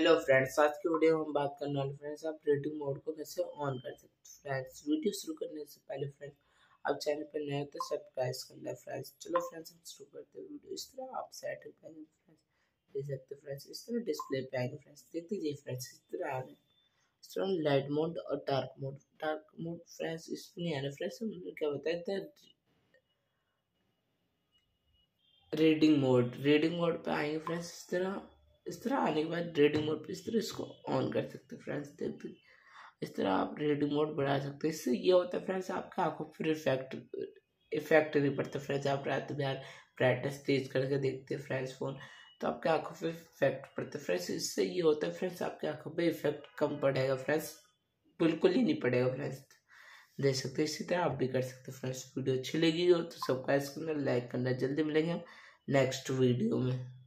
Hello friends आज की video में हम बात करने वाले फ्रेंड्स आप रेडिंग मोड को कैसे ऑन कर सकते हैं? फ्रेंड्स वीडियो शुरू करने से पहले फ्रेंड्स आप चैनल पर नए तो सब्सक्राइब कर ले फ्रेंड्स चलो फ्रेंड्स हम शुरू करते हैं वीडियो इस तरह आप सेट हो पाएँगे फ्रेंड्स देख सकते फ्रेंड्स इस तरह डिस्प्ले पे आएँगे फ्रेंड्स देख लीजिए फ्रेंड्स इस तरह आ गए इस तरह लाइट मोड और dark mode dark mode friends इसमें नहीं आना फ्रेंड्स हमने क्या बताया था रीडिंग मोड रीडिंग मोड पे आएँगे फ्रेंड्स इस तरह इस तरह आने के बाद रेडिंग मोड पर इस तरह इसको ऑन कर सकते हैं फ्रेंड्स देखते इस तरह आप रेडिंग मोड बढ़ा सकते हैं। इससे ये होता है फ्रेंड्स आपका आँखों पर इफ़ेक्ट इफ़ेक्ट नहीं पड़ता फ्रेंड्स आप रात में यार ब्राइटनेस तेज करके देखते हैं फ्रेंड्स फ़ोन तो आपके आँखों पे इफ़ेक्ट पड़ता है। फ्रेंड्स इससे ये होता है फ्रेंड्स आपके आँखों पे इफ़ेक्ट कम पड़ेगा फ्रेंड्स बिल्कुल ही नहीं पड़ेगा फ्रेंड्स देख सकते इसी तरह आप भी कर सकते हैं फ्रेंड्स वीडियो अच्छी लगी हो तो सब्सक्राइब करना लाइक करना, जल्दी मिलेंगे हम नेक्स्ट वीडियो में।